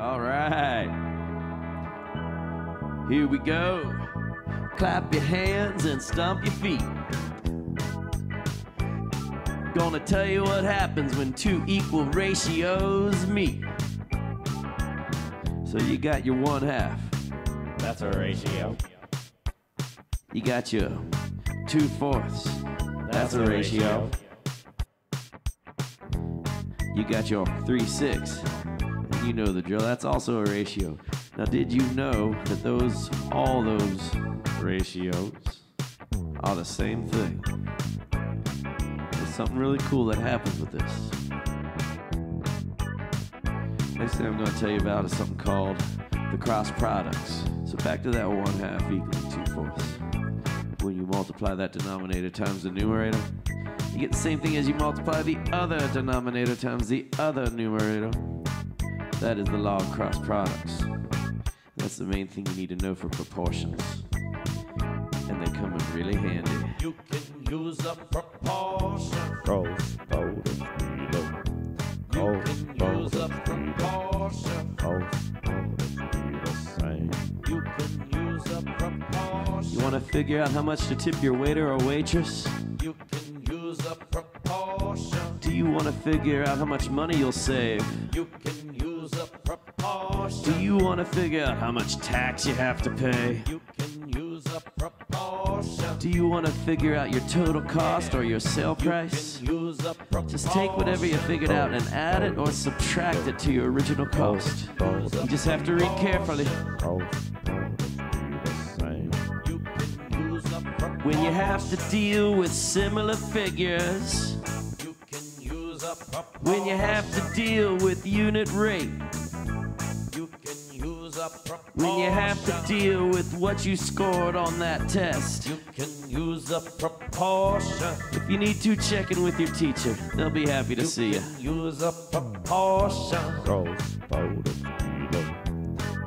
All right. Here we go. Clap your hands and stomp your feet. Gonna tell you what happens when two equal ratios meet. So you got your one half. That's a ratio. You got your two fourths. That's, a ratio. You got your three six. You know the drill. That's also a ratio. Now, did you know that those, all those ratios are the same thing? There's something really cool that happens with this. Next thing I'm going to tell you about is something called the cross products. So back to that one half equaling two fourths. When you multiply that denominator times the numerator, you get the same thing as you multiply the other denominator times the other numerator. That is the law of cross products. That's the main thing you need to know for proportions. And they come in really handy. You can use a proportion. Cross products. You can use a proportion. Cross products be the same. You can use a proportion. You want to figure out how much to tip your waiter or waitress? You can use a proportion. Do you want to figure out how much money you'll save? You can use a proportion. Do you want to figure out how much tax you have to pay? You can use a proportion. Do you want to figure out your total cost or your sale price? You can use a proportion. Just take whatever you figured out and add it or subtract it to your original cost. You just have to read carefully. Cross products be the same. You can use a proportion. When you have to deal with similar figures, when you have to deal with unit rate, You can use a proportion. when you have to deal with what you scored on that test. You can use a proportion. If you need to, check in with your teacher. They'll be happy to see you. use a proportion. Cross products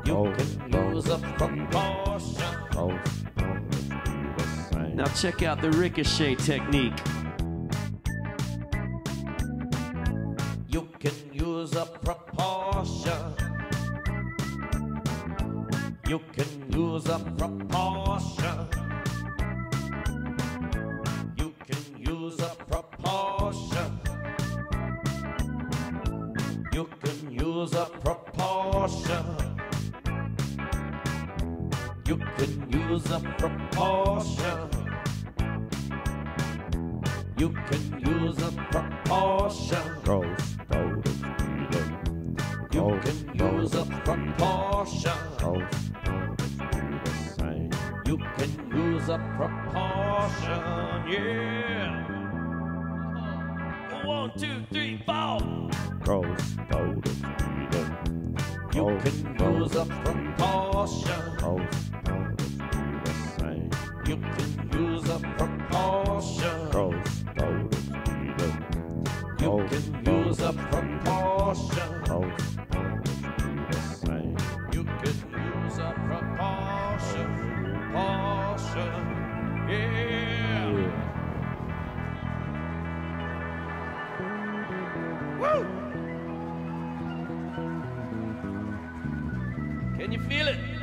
You can use a proportion. Cross products be the same. Now check out the ricochet technique. Use a proportion. You can use a proportion. You can use a proportion. You can use a proportion. You can use a proportion. You can use a proportion. Be the You can use a proportion. You can use a proportion. Yeah. One, two, three, four. Cross be the You can use a proportion. Cross be the. You can use a proportion. Can you feel it?